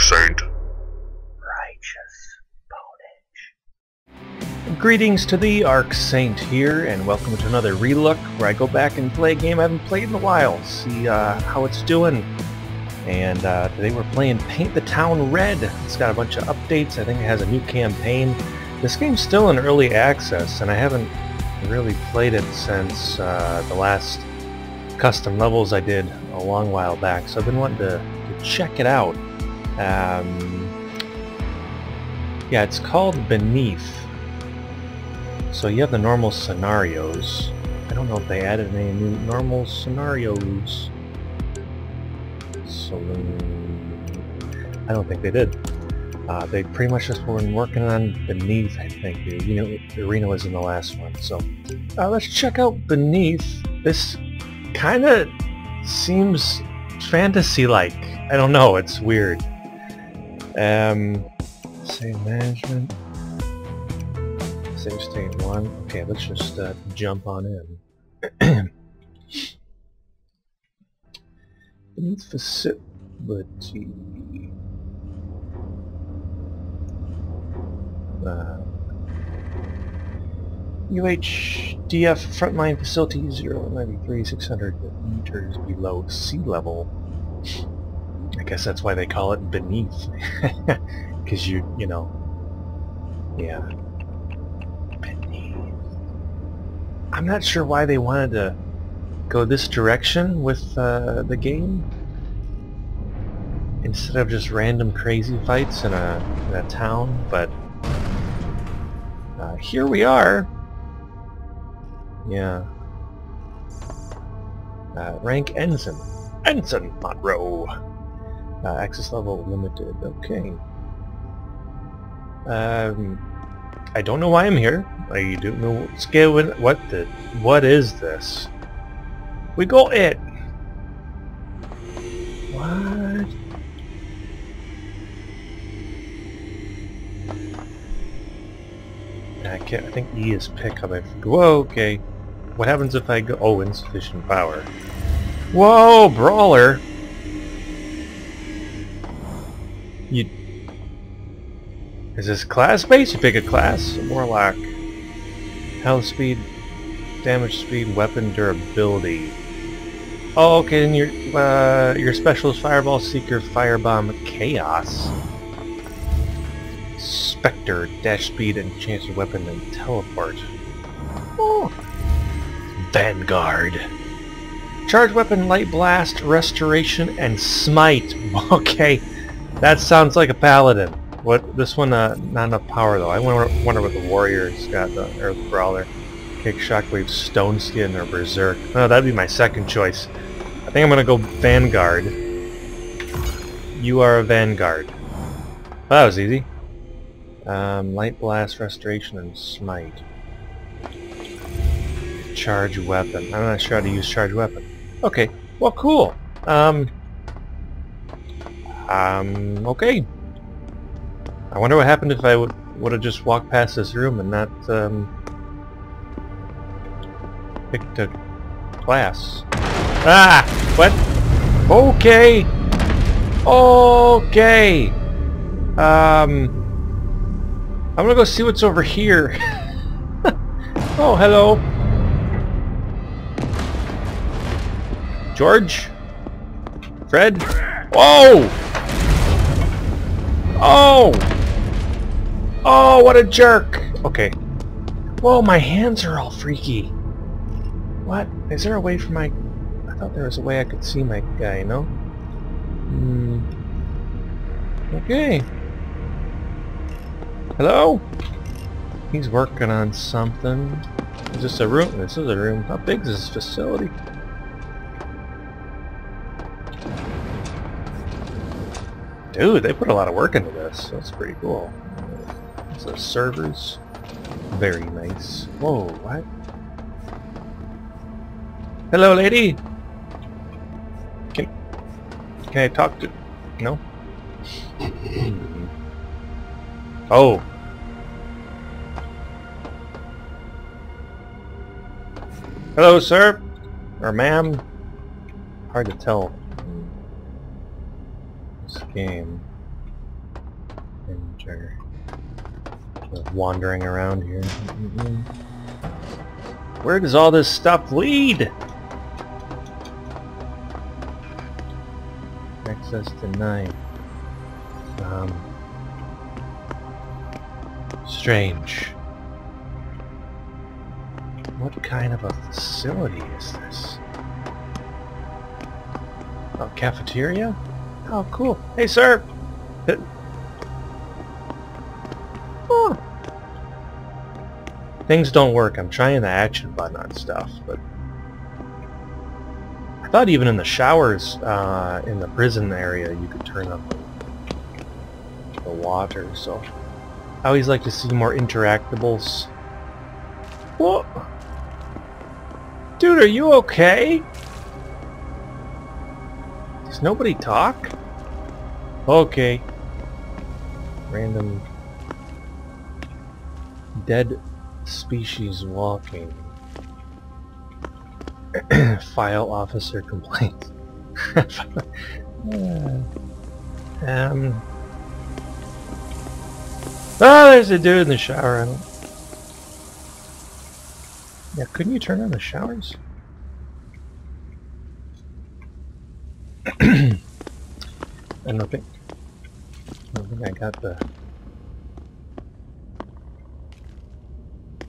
Archsaint. Greetings to the Archsaint here, and welcome to another relook where I go back and play a game I haven't played in a while, see uh, how it's doing. And uh, today we're playing Paint the Town Red. It's got a bunch of updates. I think it has a new campaign. This game's still in early access, and I haven't really played it since uh, the last custom levels I did a long while back, so I've been wanting to, to check it out. Um, yeah, it's called Beneath. So you have the normal scenarios. I don't know if they added any new normal scenarios. Saloon. I don't think they did. Uh, they pretty much just been working on Beneath, I think. The, you know, the arena was in the last one. So uh, let's check out Beneath. This kind of seems fantasy-like. I don't know. It's weird. Um, say management. Save state one. Okay, let's just uh, jump on in. Beneath facility. Uh, UHDF frontline facility 093, 600 meters below sea level. I guess that's why they call it beneath. Because you, you know, yeah. Beneath. I'm not sure why they wanted to go this direction with uh, the game. Instead of just random crazy fights in a, in a town, but uh, here we are. Yeah. Uh, rank Ensign. Ensign Monroe. Uh, access level limited. Okay. Um, I don't know why I'm here. I don't know what's going. What the? What is this? We got it. What? I can't. I think E is pickup. I. Whoa. Okay. What happens if I go? Oh, insufficient power. Whoa, brawler. Is this class-based? You pick a class. Warlock. Health speed, damage speed, weapon durability. Oh, okay, then your, uh, your specialist Fireball, Seeker, Firebomb, Chaos. Spectre, dash speed, and chance of weapon, and teleport. Oh. Vanguard. Charge weapon, light blast, restoration, and smite. Okay. That sounds like a paladin. What this one? Uh, not enough power though. I wonder, wonder what the warrior's got. The Earth Brawler, kick, shockwave, stone skin, or berserk. Oh, that'd be my second choice. I think I'm gonna go vanguard. You are a vanguard. Well, that was easy. Um, light blast, restoration, and smite. Charge weapon. I'm not sure how to use charge weapon. Okay. Well, cool. Um. Um, okay. I wonder what happened if I would would have just walked past this room and not um, picked a class. Ah! What? Okay! Okay! Um... I'm gonna go see what's over here. oh, hello. George? Fred? Whoa! Oh! Oh, what a jerk! Okay. Whoa, my hands are all freaky. What? Is there a way for my... I thought there was a way I could see my guy, no? Hmm. Okay. Hello? He's working on something. Is this a room? This is a room. How big is this facility? Dude, they put a lot of work into this. That's pretty cool. So servers. Very nice. Whoa, what? Hello, lady! Can, can I talk to... No? Hmm. oh. Hello, sir. Or ma'am. Hard to tell. Hmm. This game. of wandering around here. Where does all this stuff lead? Access denied. Um, strange. What kind of a facility is this? A cafeteria? Oh, cool. Hey, sir! Things don't work. I'm trying the action button on stuff, but... I thought even in the showers uh, in the prison area you could turn up the water, so... I always like to see more interactables. What? Dude, are you okay? Does nobody talk? Okay. Random dead species walking. File officer complaint. um. Oh, there's a dude in the shower. Yeah, couldn't you turn on the showers? I don't think. I don't think I got the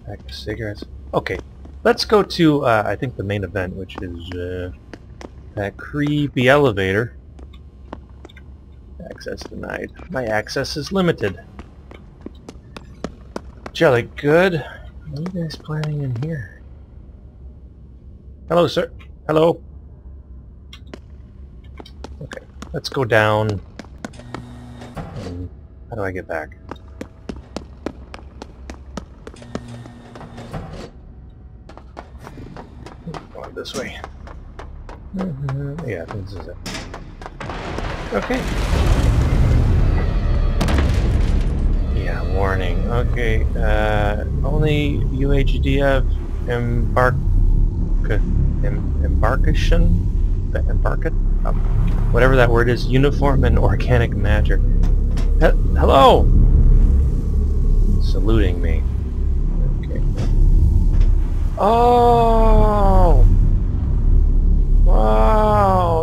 pack of cigarettes. Okay, let's go to uh, I think the main event, which is uh, that creepy elevator. Access denied. My access is limited. Jelly good. What are you guys planning in here? Hello, sir. Hello. Okay, let's go down. And how do I get back? Going this way. Mm -hmm. Yeah, this is it. Okay. Yeah, warning. Okay, uh, only UHDF embark em embarkation? Embarked? Um, whatever that word is, uniform and organic matter. He hello! Saluting me. Okay. Oh!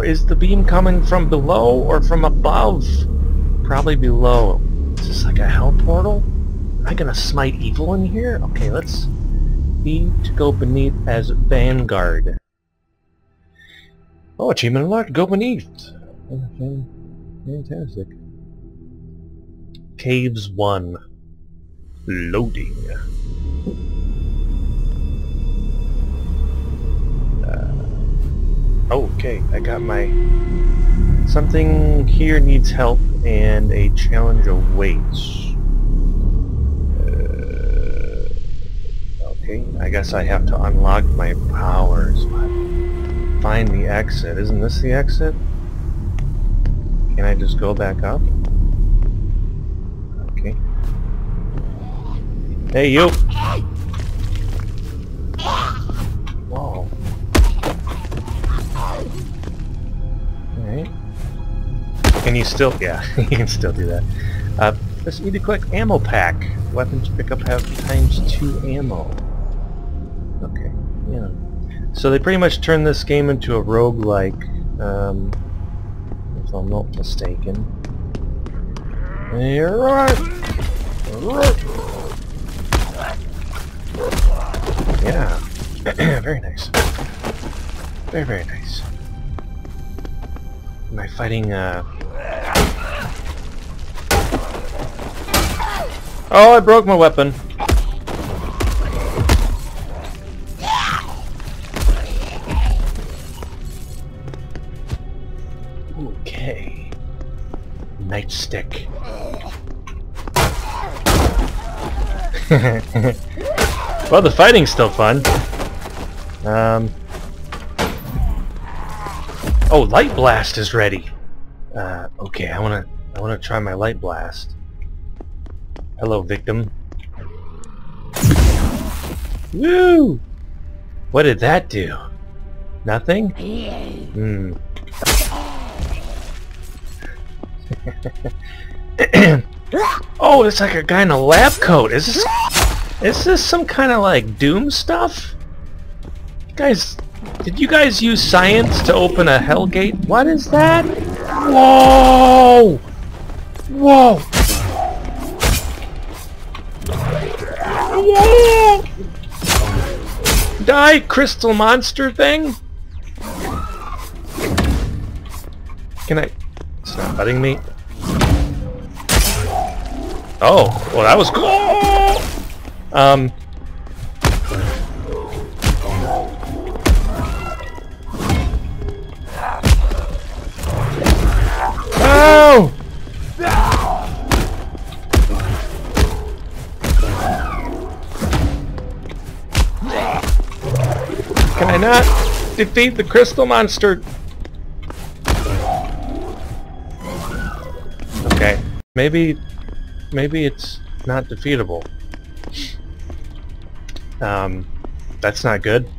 Is the beam coming from below or from above? Probably below. Is this like a hell portal? Am I gonna smite evil in here? Okay, let's be to go beneath as Vanguard. Oh, achievement unlocked. Go beneath. Mm-hmm. Fantastic. Caves 1. Loading. Okay, I got my... Something here needs help and a challenge awaits. Uh, okay, I guess I have to unlock my powers. Find the exit. Isn't this the exit? Can I just go back up? Okay. Hey, you! Can you still... Yeah, you can still do that. Uh, just need a quick ammo pack. Weapons pickup have times two ammo. Okay, yeah. So they pretty much turned this game into a roguelike, um, if I'm not mistaken. Yeah. very nice. Very, very nice. Am I fighting, uh... Oh, I broke my weapon. Okay. Nightstick. well, the fighting's still fun. Um. Oh, light blast is ready. Uh, okay, I wanna, I wanna try my light blast. Hello, victim. Woo! What did that do? Nothing? Hmm. Oh, it's like a guy in a lab coat. Is this... Is this some kind of, like, Doom stuff? Guys, did you guys use science to open a hell gate? What is that? Whoa! Whoa! Die, crystal monster thing? Can I... It's not letting me. Oh, well that was cool! Um... Can I not defeat the crystal monster? Okay, maybe, maybe it's not defeatable. Um, that's not good.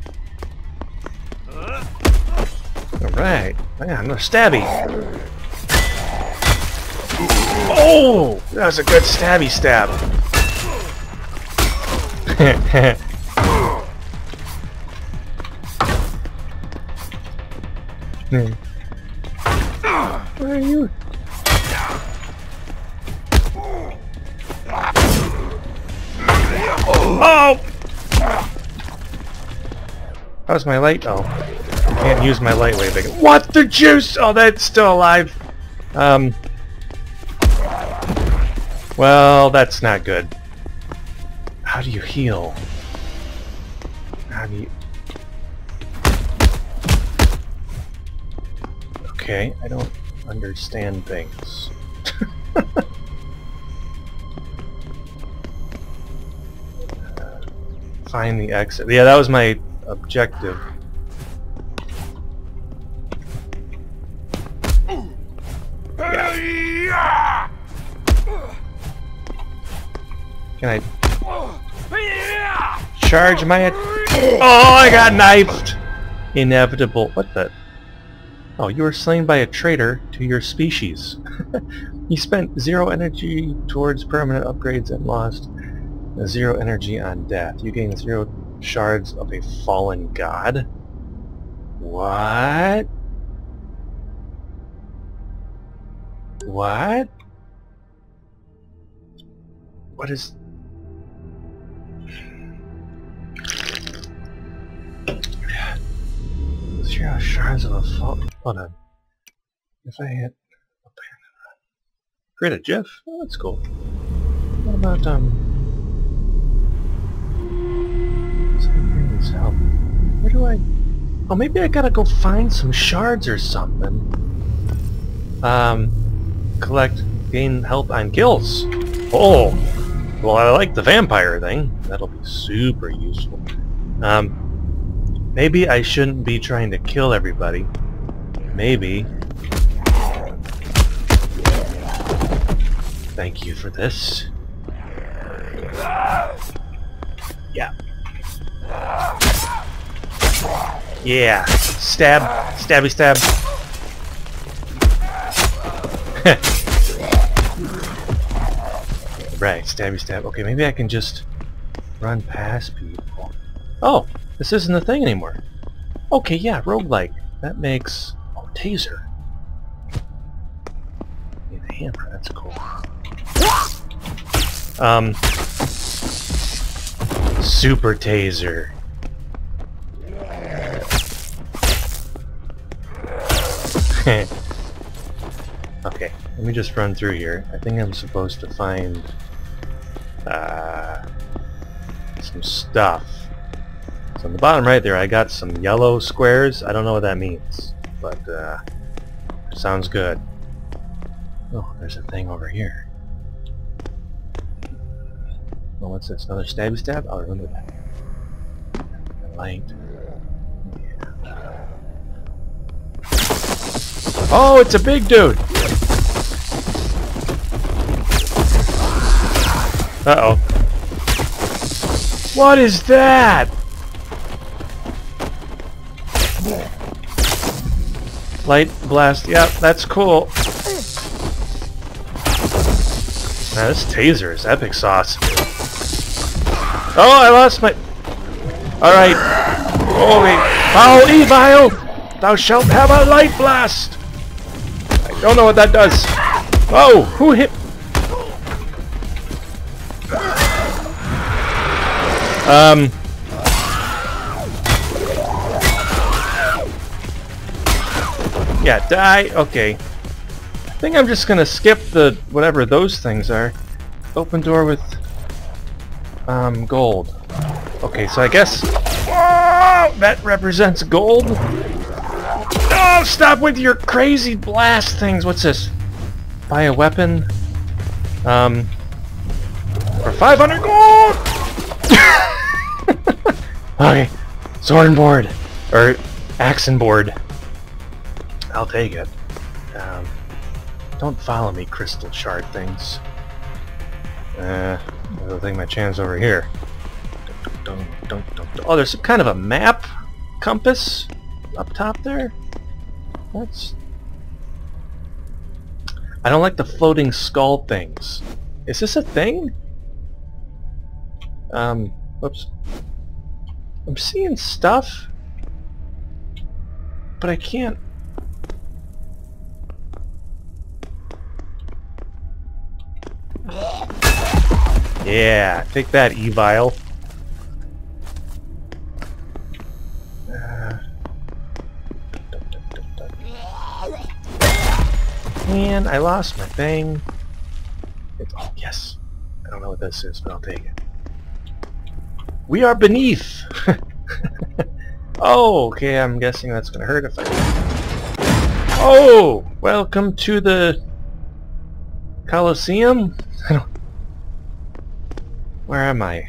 Alright, yeah, no stabby. Oh! That was a good stabby stab. Where are you? Oh! How's my light? Oh. I Can't use my light wave again. What the juice? Oh, that's still alive. Um. Well, that's not good. How do you heal? How do you... Okay, I don't understand things. Find the exit. Yeah, that was my objective. Yeah. Can I charge my... Oh, I got knifed! Inevitable. What the... Oh, you were slain by a traitor to your species. you spent zero energy towards permanent upgrades and lost zero energy on death. You gain zero shards of a fallen god. What? What? What is... Zero shards of a fall... Hold on. If I hit... Create a GIF? Oh, that's cool. What about, um... Something needs help. Where do I... Oh, maybe I gotta go find some shards or something. Um... Collect... Gain health on kills. Oh! Well, I like the vampire thing. That'll be super useful. Um... Maybe I shouldn't be trying to kill everybody. Maybe. Thank you for this. Yeah. Yeah. Stab. Stabby stab. right, stabby stab. Okay, maybe I can just run past people. Oh, this isn't the thing anymore. Okay, yeah, roguelike. That makes... Taser. Need a hammer, that's cool. Um... Super taser. okay, let me just run through here. I think I'm supposed to find... Uh, some stuff. So on the bottom right there I got some yellow squares. I don't know what that means, but uh, sounds good. Oh, there's a thing over here. Oh, what's this? Another stabby stab? I'll remember that. Light. Yeah. Oh, it's a big dude! Uh-oh. What is that? Light blast. Yeah, that's cool. Man, this taser is epic sauce. Oh, I lost my... Alright. Wait. Oh, Evile! Thou shalt have a light blast! I don't know what that does. Oh, who hit... Um... Yeah, die. Okay. I think I'm just gonna skip the whatever those things are. Open door with um gold. Okay, so I guess oh, that represents gold. Oh, stop with your crazy blast things. What's this? Buy a weapon. Um, for 500 gold. okay, sword and board or axe and board. I'll take it. Um, don't follow me, crystal shard things. Uh, I think my chance over here. Oh, there's some kind of a map compass up top there. That's. I don't like the floating skull things. Is this a thing? Um, whoops. I'm seeing stuff, but I can't Yeah, take that, Evile. Uh, man, I lost my thing. It's, oh, yes. I don't know what this is, but I'll take it. We are beneath! oh, okay, I'm guessing that's gonna hurt if I... Oh! Welcome to the... Coliseum? I don't... Where am I?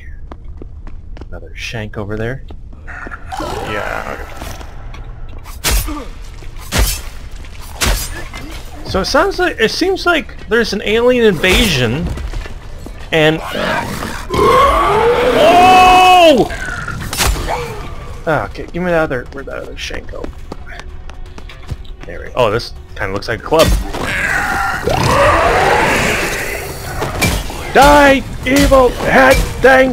Another shank over there. Yeah. Okay. So it sounds like it seems like there's an alien invasion, and oh! oh! Okay, give me the other. Where'd that other shank go? There we go. Oh, this kind of looks like a club. Die, evil head thing!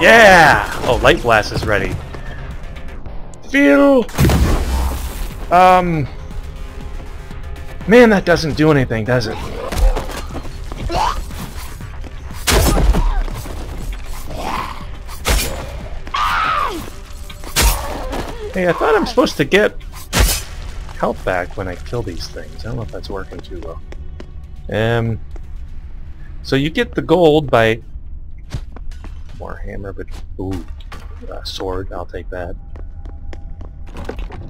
Yeah! Oh, Light Blast is ready. Feel... Um... Man, that doesn't do anything, does it? Hey, I thought I'm supposed to get health back when I kill these things. I don't know if that's working too well. Um... So you get the gold by more hammer, but ooh, sword. I'll take that.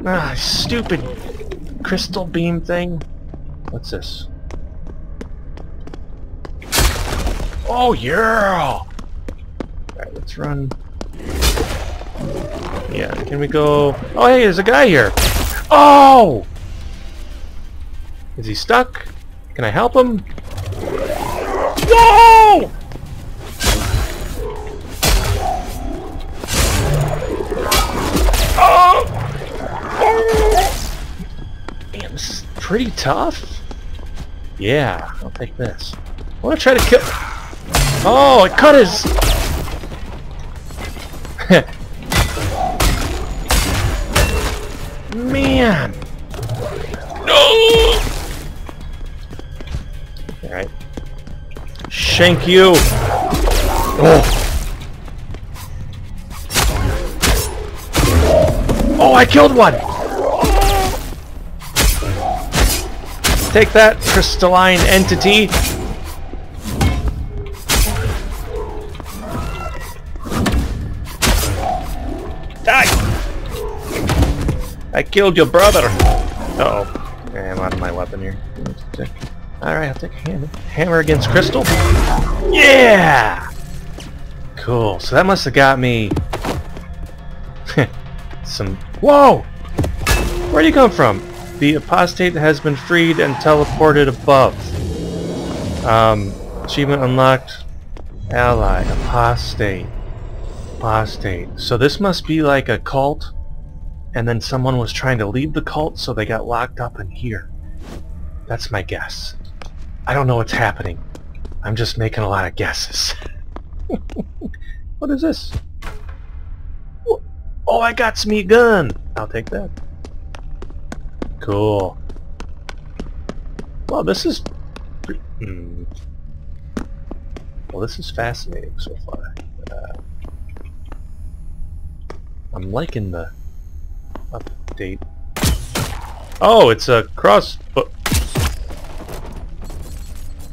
Ah, stupid crystal beam thing. What's this? Oh yeah! Alright, let's run. Yeah, can we go... Oh hey, there's a guy here! Oh! Is he stuck? Can I help him? No! Oh! Damn, this is pretty tough. Yeah, I'll take this. I want to try to kill... Oh, it cut his... Man! No! Shank you! Oh! Oh, I killed one! Take that, crystalline entity! Die! I killed your brother! Uh oh I'm out of my weapon here. Alright, I'll take a hammer. Hammer against crystal. Yeah! Cool. So that must have got me... some... Whoa! Where do you come from? The apostate has been freed and teleported above. Um, achievement unlocked. Ally. Apostate. Apostate. So this must be like a cult, and then someone was trying to leave the cult, so they got locked up in here. That's my guess. I don't know what's happening. I'm just making a lot of guesses. what is this? Oh, I got me gun! I'll take that. Cool. Well, this is... Hmm. Well, this is fascinating so far. Uh, I'm liking the update. Oh, it's a cross...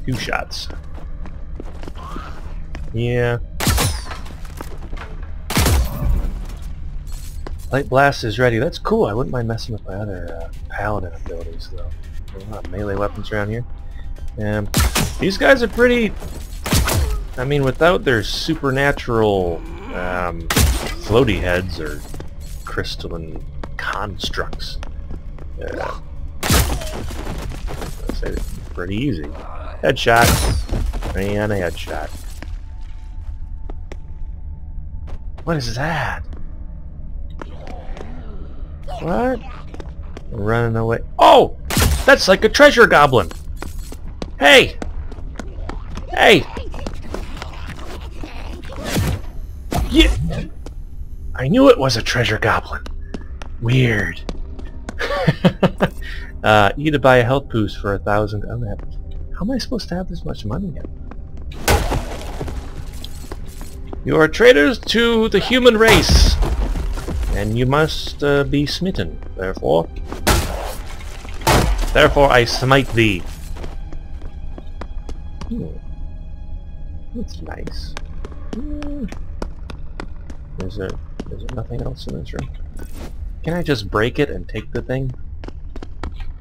Two shots. Yeah. Light Blast is ready. That's cool. I wouldn't mind messing with my other uh, Paladin abilities, though. a lot of melee weapons around here. And these guys are pretty... I mean, without their supernatural um, floaty heads or crystalline constructs, uh, I'd say pretty easy. Headshot. And a headshot. What is that? What? Running away. Oh! That's like a treasure goblin! Hey! Hey! Yeah! I knew it was a treasure goblin. Weird. uh, you to buy a health boost for a thousand. Oh, how am I supposed to have this much money yet? You are traitors to the human race, and you must uh, be smitten, therefore. Therefore I smite thee. Hmm. That's nice. Hmm. Is there, is there nothing else in this room? Can I just break it and take the thing?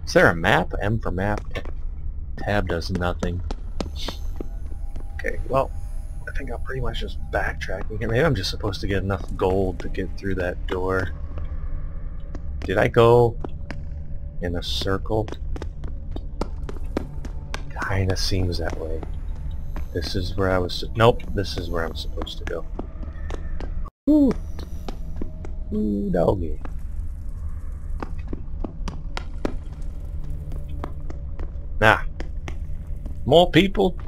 Is there a map? M for map. Tab does nothing. Okay, well, I think I'll pretty much just backtrack again. Maybe I'm just supposed to get enough gold to get through that door. Did I go in a circle? Kinda seems that way. This is where I was... Nope, this is where I'm supposed to go. Ooh. Ooh, doggy. Nah, more people?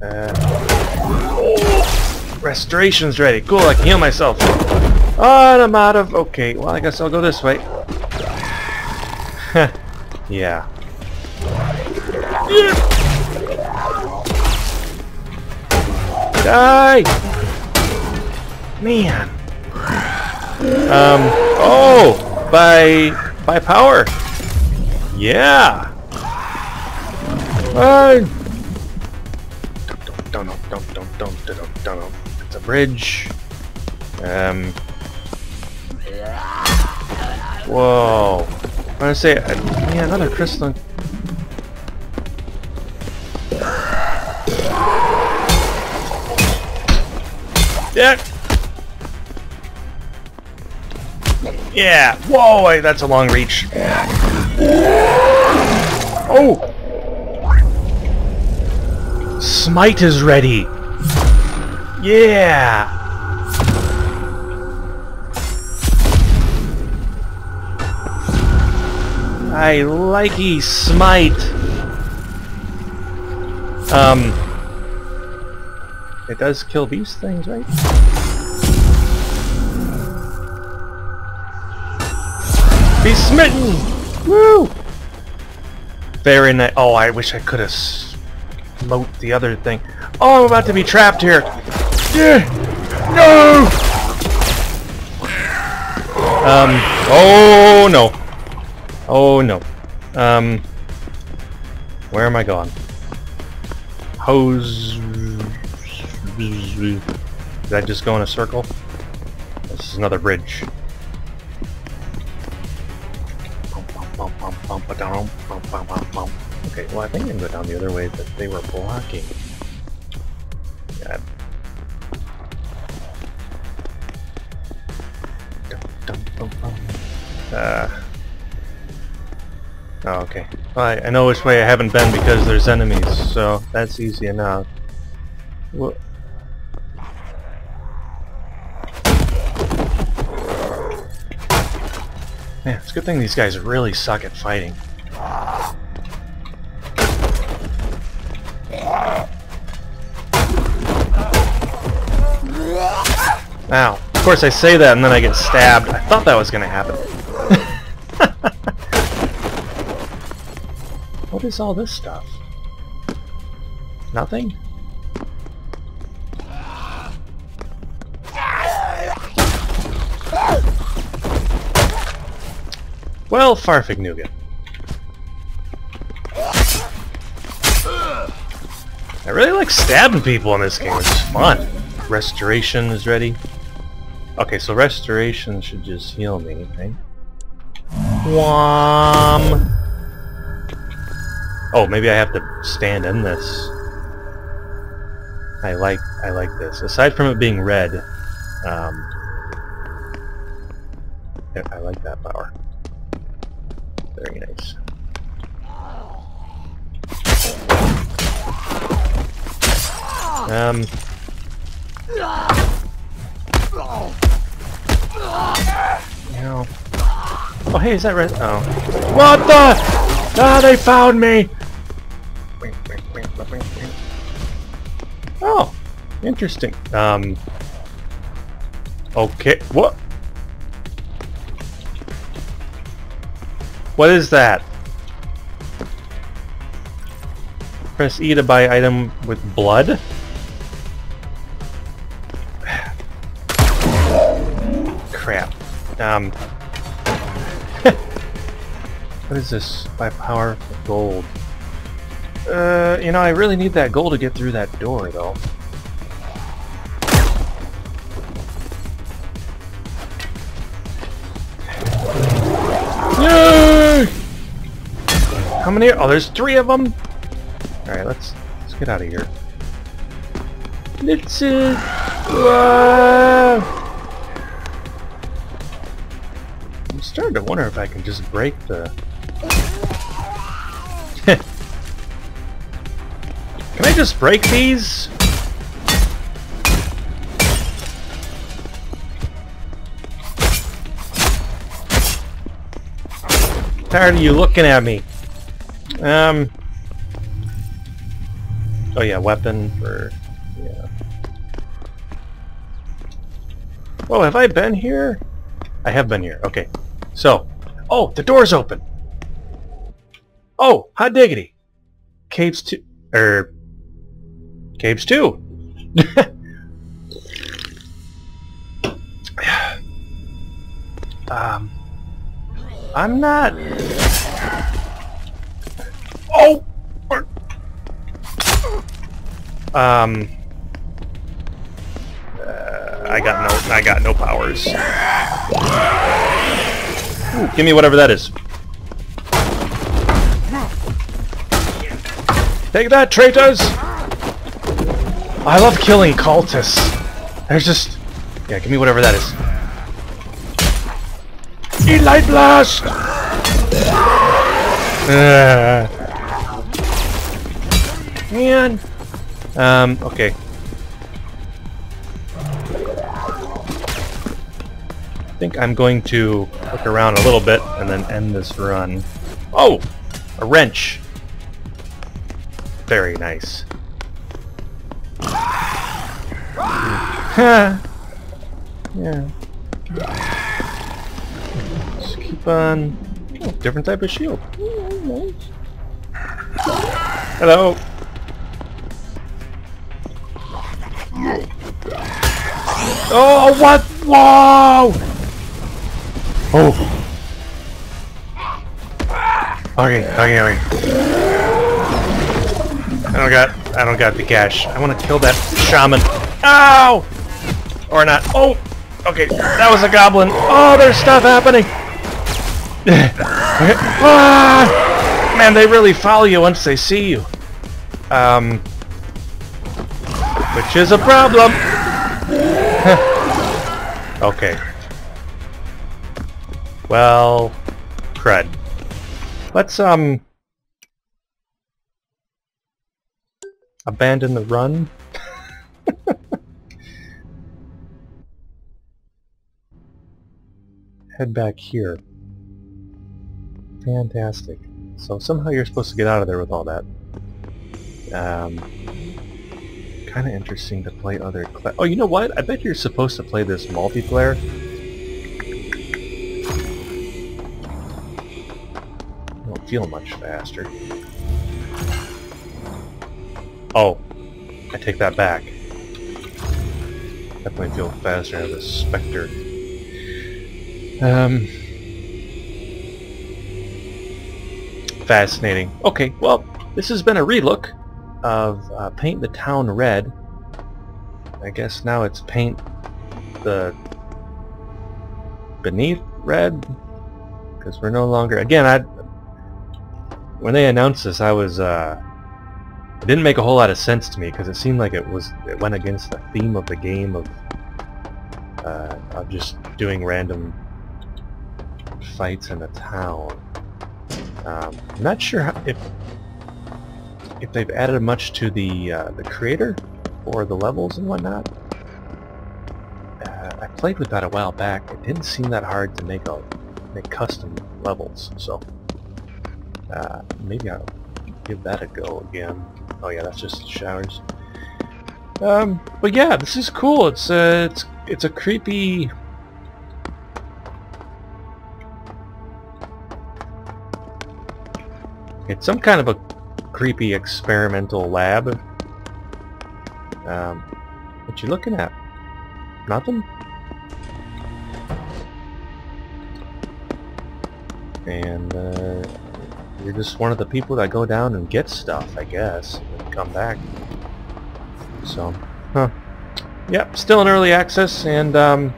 Uh, oh, restoration's ready. Cool, I can heal myself. Oh, and I'm out of... Okay, well, I guess I'll go this way. yeah. Die! Man. Um, oh! By... by power. Yeah! Run! Don't, don't, don't, don't, don't, don't. It's a bridge. Um. Whoa. I'm gonna say, yeah, another crystalline. Yeah. Yeah. Whoa, that's a long reach. Oh! Smite is ready! Yeah! I likey smite. Um, it does kill these things, right? Be smitten! Woo! Very nice. Oh, I wish I could have moat the other thing. Oh, I'm about to be trapped here. Yeah. No! Um, oh no. Oh no. Um, where am I going? Hose... Did I just go in a circle? This is another bridge. Okay, well I think I can go down the other way, but they were blocking. God. Uh, oh, okay. Well, I, I know which way I haven't been because there's enemies, so that's easy enough. Well, Man, it's a good thing these guys really suck at fighting. Ow. Of course I say that and then I get stabbed. I thought that was gonna happen. what is all this stuff? Nothing? Well, Farfig Nougat. I really like stabbing people in this game. It's fun. Restoration is ready. Okay, so restoration should just heal me, right? Wham! Oh, maybe I have to stand in this. I like I like this. Aside from it being red, um, I like that power. Very nice. Um. Oh, hey, is that red? Oh. What the? Ah, they found me! Oh, interesting. Um. Okay, what? What is that? Press E to buy item with blood? Um. what is this? By power gold. Uh, you know, I really need that gold to get through that door, though. Yay! How many? Oh, there's three of them. All right, let's let's get out of here. Let's uh. Starting to wonder if I can just break the. can I just break these? Tired of you looking at me. Um. Oh yeah, weapon for yeah. Oh, have I been here? I have been here. Okay. So, oh, the door's open. Oh, hot diggity. Caves two, er, caves two. um. I'm not... Oh! Um... Uh, I got no... I got no powers. Ooh, give me whatever that is. Take that, traitors! I love killing cultists. There's just... Yeah, give me whatever that is. Eat light blast! Uh, man. Um, okay. Think I'm going to look around a little bit and then end this run. Oh! A wrench. Very nice. yeah keep on... Oh, different type of shield. Hello. Oh, what? Whoa! Oh. Okay, okay, okay. I don't got, I don't got the cash. I want to kill that shaman. Ow! Or not. Oh! Okay, that was a goblin. Oh, there's stuff happening! ah! Man, they really follow you once they see you. Um, which is a problem. okay. Well, crud. Let's, um... Abandon the run? Head back here. Fantastic. So somehow you're supposed to get out of there with all that. Um, kind of interesting to play other Oh, you know what? I bet you're supposed to play this multiplayer. Feel much faster. Oh, I take that back. Definitely feel faster as a Spectre. Um, fascinating. Okay, well, this has been a relook of uh, Paint the Town Red. I guess now it's Paint the Beneath Red, because we're no longer... Again, I when they announced this, I was... Uh, it didn't make a whole lot of sense to me, because it seemed like it was it went against the theme of the game of, uh, of just doing random fights in a town. Um, I'm not sure how, if if they've added much to the uh, the creator or the levels and whatnot. Uh, I played with that a while back. It didn't seem that hard to make a make custom levels, so uh, maybe I'll give that a go again. Oh yeah, that's just showers. Um, but yeah, this is cool. It's uh, it's it's a creepy. It's some kind of a creepy experimental lab. Um, what you looking at? Nothing? And uh, you're just one of the people that go down and get stuff, I guess, and come back. So, huh. Yep, still in early access, and um,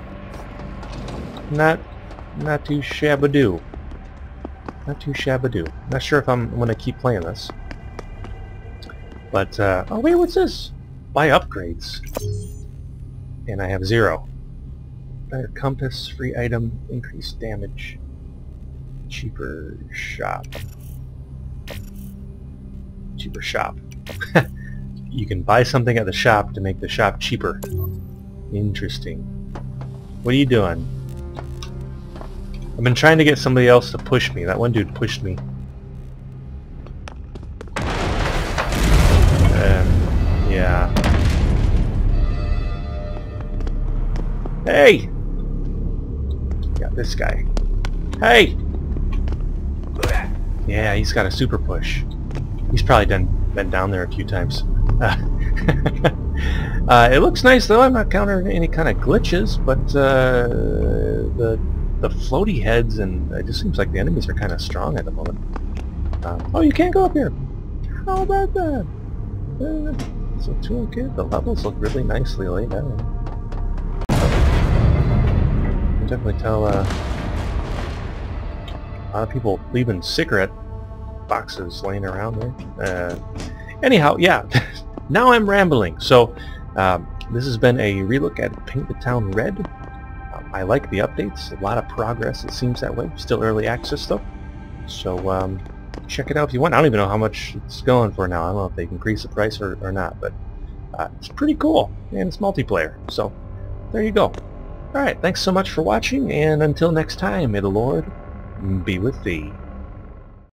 not not too shabadoo. Not too shabadoo. Not sure if I'm going to keep playing this. But, uh, oh wait, what's this? Buy upgrades. And I have zero. Better compass, free item, increased damage. Cheaper shop. Cheaper shop. you can buy something at the shop to make the shop cheaper. Interesting. What are you doing? I've been trying to get somebody else to push me. That one dude pushed me. Um, Yeah. Hey! Got this guy. Hey! Yeah, he's got a super push. He's probably done been down there a few times. uh, it looks nice though. I'm not countering any kind of glitches, but uh, the the floaty heads and it just seems like the enemies are kind of strong at the moment. Um, oh, you can't go up here. How about that? Uh, so really good. The levels look really nicely laid out. You can definitely tell uh, a lot of people leaving cigarette boxes laying around there. Uh, anyhow, yeah, now I'm rambling. So um, this has been a relook at Paint the Town Red. Um, I like the updates. A lot of progress, it seems that way. Still early access, though. So um, check it out if you want. I don't even know how much it's going for now. I don't know if they increase the price or, or not, but uh, it's pretty cool, and it's multiplayer. So there you go. Alright, thanks so much for watching, and until next time, may the Lord be with thee.